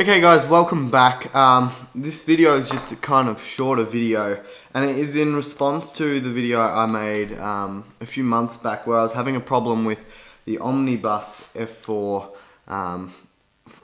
Okay guys, welcome back. Um, this video is just a kind of shorter video and it is in response to the video I made um, a few months back where I was having a problem with the Omnibus F4, um,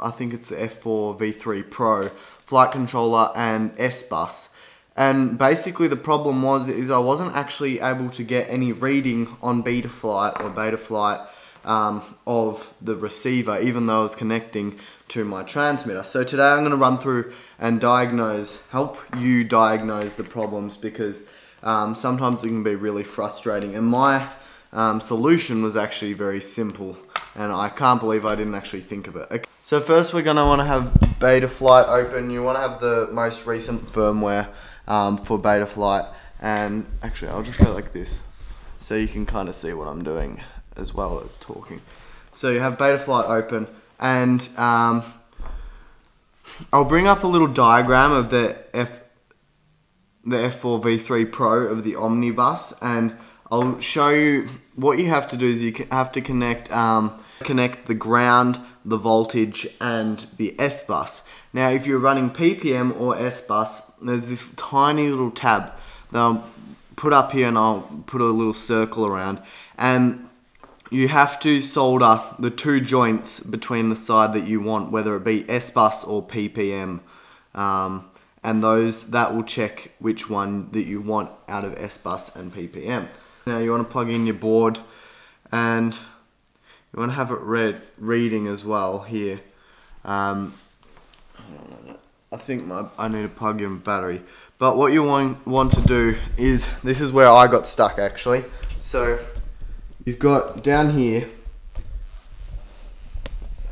I think it's the F4 V3 Pro flight controller and S-Bus. And basically the problem was is I wasn't actually able to get any reading on Betaflight or Betaflight um, of the receiver even though I was connecting to my transmitter. So today I'm going to run through and diagnose, help you diagnose the problems because um, sometimes it can be really frustrating. And my um, solution was actually very simple and I can't believe I didn't actually think of it. Okay. So first we're going to want to have Betaflight open. You want to have the most recent firmware um, for Betaflight and actually I'll just go like this so you can kind of see what I'm doing as well as talking. So you have Betaflight open and um, I'll bring up a little diagram of the F the F4 V3 Pro of the Omnibus and I'll show you what you have to do is you have to connect um, connect the ground, the voltage and the S-Bus. Now if you're running PPM or S-Bus there's this tiny little tab that I'll put up here and I'll put a little circle around and you have to solder the two joints between the side that you want, whether it be S-Bus or PPM. Um, and those, that will check which one that you want out of S-Bus and PPM. Now you want to plug in your board and you want to have it read, reading as well here. Um, I think my, I need to plug in battery. But what you want, want to do is, this is where I got stuck actually. So You've got down here,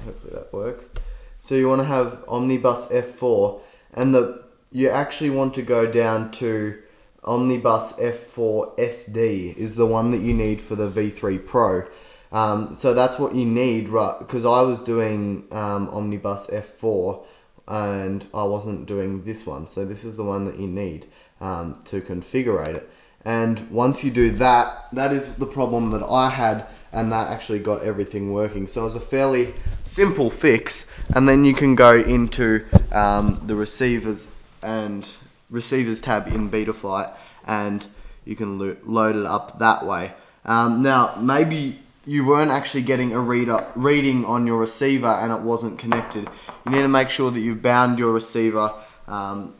hopefully that works. So you want to have Omnibus F4 and the you actually want to go down to Omnibus F4 SD is the one that you need for the V3 Pro. Um, so that's what you need, right? Because I was doing um, Omnibus F4 and I wasn't doing this one. So this is the one that you need um, to configure it. And once you do that, that is the problem that I had and that actually got everything working. So it was a fairly simple fix and then you can go into um, the receivers and receivers tab in Betaflight and you can lo load it up that way. Um, now maybe you weren't actually getting a reader, reading on your receiver and it wasn't connected. You need to make sure that you've bound your receiver um,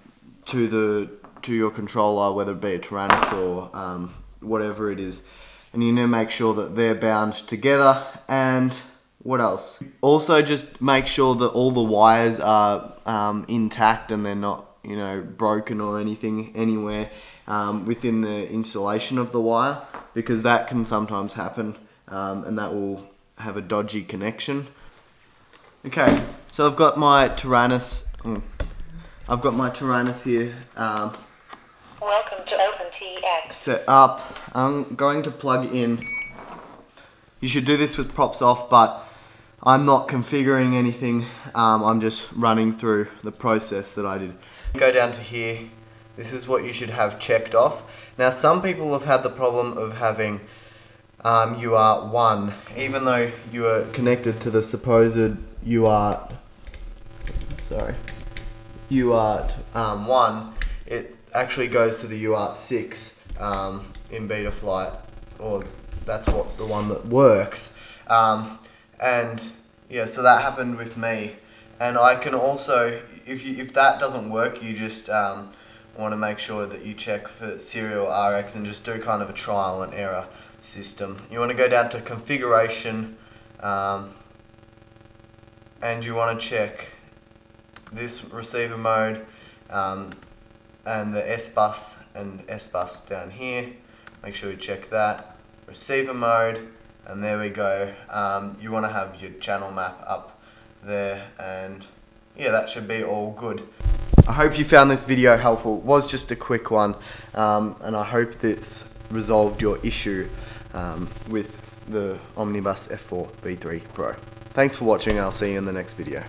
to the to your controller, whether it be a Taranis or um, whatever it is. And you need to make sure that they're bound together and what else? Also just make sure that all the wires are um, intact and they're not, you know, broken or anything anywhere um, within the installation of the wire because that can sometimes happen um, and that will have a dodgy connection. Okay, so I've got my Taranis, oh, I've got my Taranis here um, Welcome to OpenTX. Set up. I'm going to plug in. You should do this with props off, but I'm not configuring anything. Um, I'm just running through the process that I did. Go down to here. This is what you should have checked off. Now, some people have had the problem of having um, UART1, even though you are connected to the supposed UART, sorry, UART um, 1, it actually goes to the UART 6 um, in Betaflight, or that's what the one that works. Um, and yeah, so that happened with me. And I can also, if you if that doesn't work, you just um, want to make sure that you check for serial RX and just do kind of a trial and error system. You want to go down to configuration, um, and you want to check this receiver mode. Um, and the S-Bus and S-Bus down here. Make sure you check that. Receiver mode, and there we go. Um, you want to have your channel map up there, and yeah, that should be all good. I hope you found this video helpful. It was just a quick one, um, and I hope this resolved your issue um, with the Omnibus F4 V3 Pro. Thanks for watching, I'll see you in the next video.